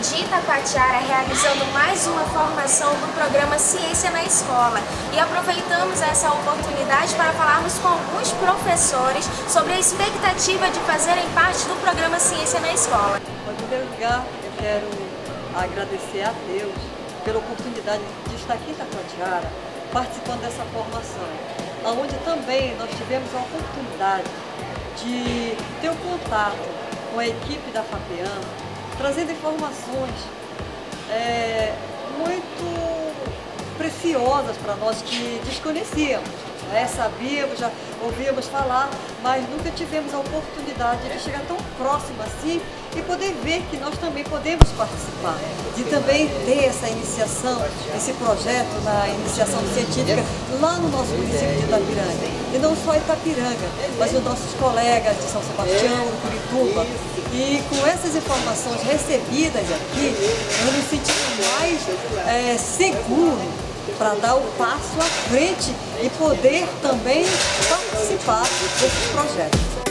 de Itacoatiara realizando mais uma formação do programa Ciência na Escola e aproveitamos essa oportunidade para falarmos com alguns professores sobre a expectativa de fazerem parte do programa Ciência na Escola. Em primeiro lugar, eu quero agradecer a Deus pela oportunidade de estar aqui em Itacoatiara participando dessa formação, onde também nós tivemos a oportunidade de ter um contato com a equipe da FAPEAM, trazendo informações preciosas para nós que desconhecíamos. Né? Sabíamos, já ouvíamos falar, mas nunca tivemos a oportunidade de chegar tão próximo assim e poder ver que nós também podemos participar, de também ter essa iniciação, esse projeto na iniciação científica lá no nosso município de Itapiranga. E não só Itapiranga, mas os nossos colegas de São Sebastião, Curituba. E com essas informações recebidas aqui, eu me senti mais é, seguro para dar o passo à frente e poder também participar desses projetos.